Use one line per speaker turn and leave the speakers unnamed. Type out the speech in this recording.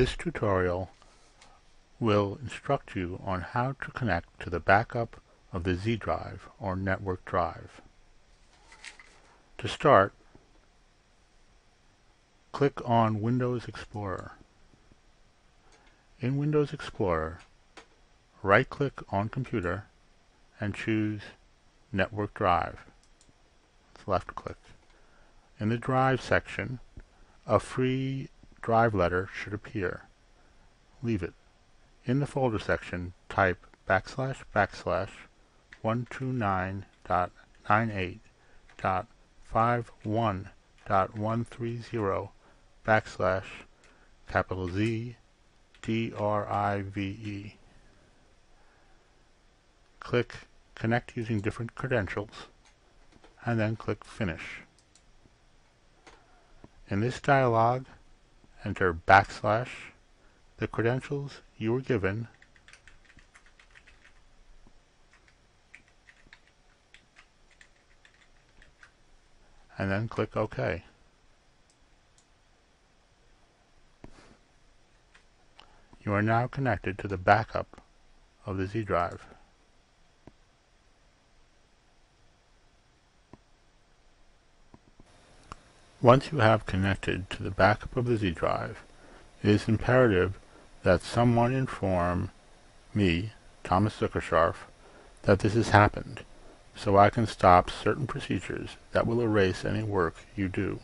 This tutorial will instruct you on how to connect to the backup of the Z drive or network drive. To start, click on Windows Explorer. In Windows Explorer, right-click on Computer and choose Network Drive. Left-click. In the Drive section, a free drive letter should appear. Leave it. In the folder section, type backslash backslash 129.98.51.130 backslash capital Z D R I V E. Click Connect using different credentials and then click Finish. In this dialog, enter backslash the credentials you were given and then click OK. You are now connected to the backup of the Z drive. Once you have connected to the backup of the Z drive, it is imperative that someone inform me, Thomas Zucker-Scharff, that this has happened, so I can stop certain procedures that will erase any work you do.